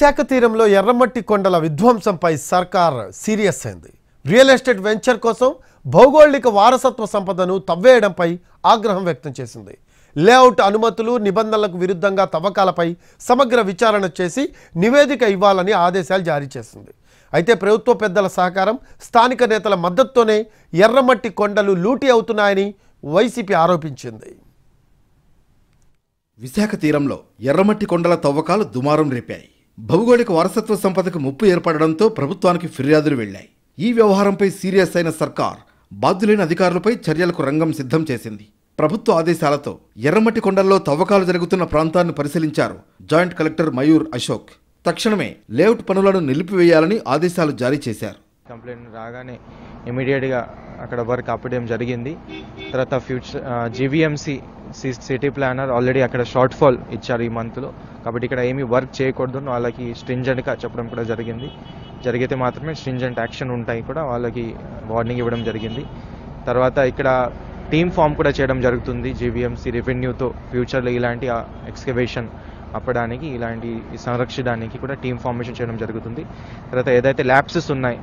విశాఖ తీరంలో ఎర్రమట్టి కొండల విధ్వంసంపై సర్కార్ సీరియస్ అయింది. రియల్ ఎస్టేట్ వెంచర్ కోసం భౌగోళిక వారసత్వ సంపదను తవ్వేయడంపై ఆగ్రహం వ్యక్తం చేసింది. లేఅవుట్ అనుమతులు నిబంధనలకు విరుద్ధంగా తవ్వకాలపై సమగ్ర విచారణ చేసి నివేదిక ఇవ్వాలని ఆదేశాలు జారీ చేసింది. అయితే ప్రభుత్వ పెద్దల సహకారం స్థానిక నేతల మద్దతుతోనే ఎర్రమట్టి కొండలు లూటీ అవుతున్నాయని వైసీపీ ఆరోపించింది. విశాఖ తీరంలో ఎర్రమట్టి కొండల తవ్వకాలు దుమారం రేపాయి. భౌగోళిక వారసత్వ సంపదకు ముప్పు ఏర్పడడంతో ప్రభుత్వానికి ఫిర్యాదులు వెళ్ళాయి ఈ వ్యవహారంపై సీరియస్ అయిన సర్కార్ బాధ్యులైన అధికారులపై చర్యలకు రంగం సిద్ధం చేసింది. ప్రభుత్వ ఆదేశాలతో ఎర్రమట్టి కొండల్లో తవ్వకాలు జరుగుతున్న ప్రాంతాన్ని పరిశీలించారు జాయింట్ కలెక్టర్ మయూర్ అశోక్. తక్షణమే లేఅవుట్ పనులను నిలిపివేయాలని ఆదేశాలు జారీ చేశారు. కంప్లైంట్ రాగానే ఇమీడియట్గా అక్కడ వర్క్ ఆపడం జరిగింది. తర్వాత future GVMC city planner already అక్కడ షార్ట్ ఫాల్ ఇచ్చారు ఈ మంత్లో. కాబట్టి ఇక్కడ ఏమీ వర్క్ చేయకూడదు వాళ్ళకి స్ట్రింజెంట్గా చెప్పడం కూడా జరిగింది. జరిగితే మాత్రమే స్ట్రింజెంట్ యాక్షన్ ఉంటాయి కూడా వాళ్ళకి వార్నింగ్ ఇవ్వడం జరిగింది. తర్వాత ఇక్కడ టీమ్ ఫామ్ కూడా చేయడం జరుగుతుంది జీవీఎంసీ రెవెన్యూతో ఫ్యూచర్లో ఇలాంటి ఎక్స్కవేషన్ అప్పడానికి ఇలాంటి సంరక్షించడానికి కూడా టీమ్ ఫార్మేషన్ చేయడం జరుగుతుంది. తర్వాత ఏదైతే ల్యాబ్సెస్ ఉన్నాయి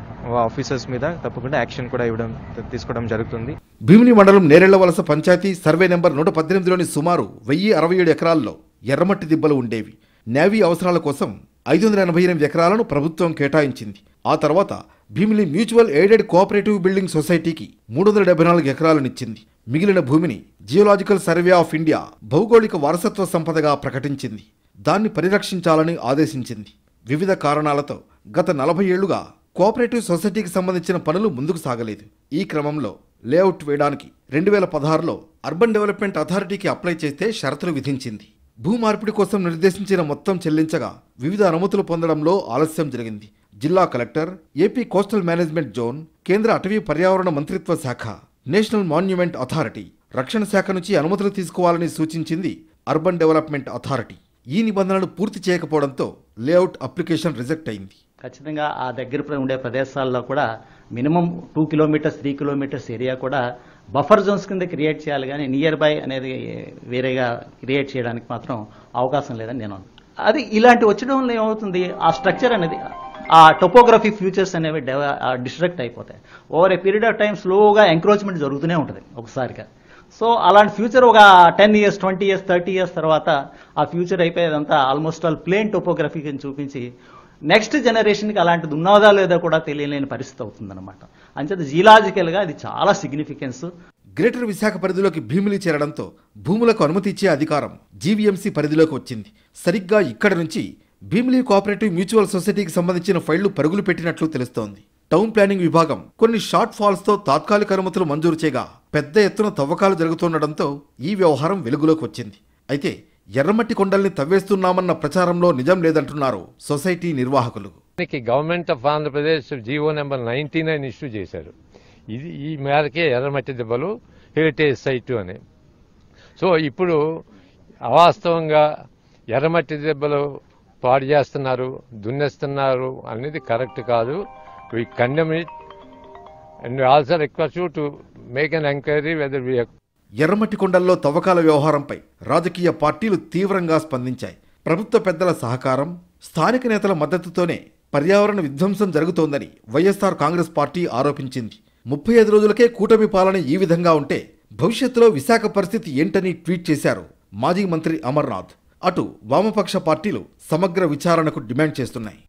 ఆఫీసర్స్ మీద తప్పకుండా యాక్షన్ కూడా ఇవ్వడం తీసుకోవడం జరుగుతుంది. భీమిని మండలం నేరెళ్ళ వలస పంచాయతీ సర్వే నెంబర్ నూట పద్దెనిమిదిలోని సుమారు వెయ్యి అరవై ఏడు ఎకరాల్లో ఎర్రమట్టి దిబ్బలు ఉండేవి. నేవీ అవసరాల కోసం ఐదు వందల ఎనభై ఎనిమిది ఎకరాలను ప్రభుత్వం కేటాయించింది. ఆ తర్వాత Bheemili mutual aided cooperative building సొసైటీకి మూడు వందల డెబ్బై నాలుగు ఎకరాలనిచ్చింది. మిగిలిన భూమిని జియోలాజికల్ సర్వే ఆఫ్ ఇండియా భౌగోళిక వారసత్వ సంపదగా ప్రకటించింది. దాన్ని పరిరక్షించాలని ఆదేశించింది. వివిధ కారణాలతో గత నలభై ఏళ్ళుగా కోఆపరేటివ్ సొసైటీకి సంబంధించిన పనులు ముందుకు సాగలేదు. ఈ క్రమంలో లేఅవుట్ వేయడానికి రెండు వేల పదహారులో అర్బన్ డెవలప్మెంట్ అథారిటీకి అప్లై చేస్తే షరతులు విధించింది. భూ మార్పిడి కోసం నిర్దేశించిన మొత్తం చెల్లించగా వివిధ అనుమతులు పొందడంలో ఆలస్యం జరిగింది. జిల్లా collector AP coastal management zone కేంద్ర అటవీ పర్యావరణ మంత్రిత్వ శాఖ నేషనల్ మాన్యుమెంట్ అథారిటీ రక్షణ శాఖ నుంచి అనుమతులు తీసుకోవాలని సూచించింది అర్బన్ డెవలప్మెంట్ అథారిటీ. ఈ నిబంధనలు పూర్తి చేయకపోవడంతో లేఅవుట్ అప్లికేషన్ రిజెక్ట్ అయింది. ఖచ్చితంగా ఆ దగ్గర ఉండే ప్రదేశాల్లో కూడా minimum two kilometres three kilometres area కూడా బఫర్ జోన్స్ కింద క్రియేట్ చేయాలి కానీ నియర్ బై అనేది వేరేగా క్రియేట్ చేయడానికి మాత్రం అవకాశం లేదని నేను అది ఇలాంటి వచ్చడం వల్ల ఏమవుతుంది? ఆ స్ట్రక్చర్ అనేది ఆ టొపోగ్రఫీ ఫ్యూచర్స్ అనేవి డిస్ట్రక్ట్ అయిపోతాయి. Over a period of time స్లోగా ఎంక్రోచ్మెంట్ జరుగుతూనే ఉంటుంది ఒకసారిగా. సో అలాంటి ఫ్యూచర్ ఒక ten years twenty years thirty years తర్వాత ఆ ఫ్యూచర్ అయిపోయేదంతా ఆల్మోస్ట్ ఆల్ ప్లేన్ టోపోగ్రఫీ చూపించి నెక్స్ట్ జనరేషన్కి అలాంటిది ఉన్నదా లేదా కూడా తెలియలేని పరిస్థితి అవుతుందన్నమాట. అంచేత జియలాజికల్గా అది చాలా సిగ్నిఫికెన్స్ గ్రేటర్ విశాఖ పరిధిలోకి భీమిలి చేరడంతో భూములకు అనుమతి ఇచ్చే అధికారం జీవీఎంసీ పరిధిలోకి వచ్చింది. సరిగ్గా ఇక్కడ నుంచి భీమిలి కోఆపరేటివ్ మ్యూచువల్ సొసైటీకి సంబంధించిన ఫైళ్ళు పరుగులు పెట్టినట్లు తెలుస్తోంది. టౌన్ ప్లానింగ్ విభాగం కొన్ని షార్ట్ ఫాల్స్తో తాత్కాలిక అనుమతులు మంజూరు చేయగా పెద్ద ఎత్తున తవ్వకాలు జరుగుతుండటంతో ఈ వ్యవహారం వెలుగులోకి వచ్చింది. అయితే ఎర్రమట్టి కొండల్ని తవ్వేస్తున్నామన్న ప్రచారంలో నిజం లేదంటున్నారు సొసైటీ నిర్వాహకులు. Government of Andhra Pradesh GO number ninety nine issue చేశారు. ఇది ఈ మేరకే ఎర్రమట్టి దెబ్బలు హెరిటేజ్ సైట్ అని. సో ఇప్పుడు అవాస్తవంగా ఎర్రమట్టి దెబ్బలు పాడు చేస్తున్నారు దున్నేస్తున్నారు అనేది కరెక్ట్ కాదు. We condemn it and also request you to make an enquiry whether we ఎర్రమట్టి కొండల్లో తవ్వకాల వ్యవహారంపై రాజకీయ పార్టీలు తీవ్రంగా స్పందించాయి. ప్రభుత్వ పెద్దల సహకారం స్థానిక నేతల మద్దతుతోనే పర్యావరణ విధ్వంసం జరుగుతోందని వైఎస్ఆర్ కాంగ్రెస్ పార్టీ ఆరోపించింది. ముప్పై ఐదు రోజులకే కూటమి పాలన ఈ విధంగా ఉంటే భవిష్యత్తులో విశాఖ పరిస్థితి ఏంటని ట్వీట్ చేశారు మాజీ మంత్రి అమర్నాథ్. అటు వామపక్ష పార్టీలు సమగ్ర విచారణకు డిమాండ్ చేస్తున్నాయి.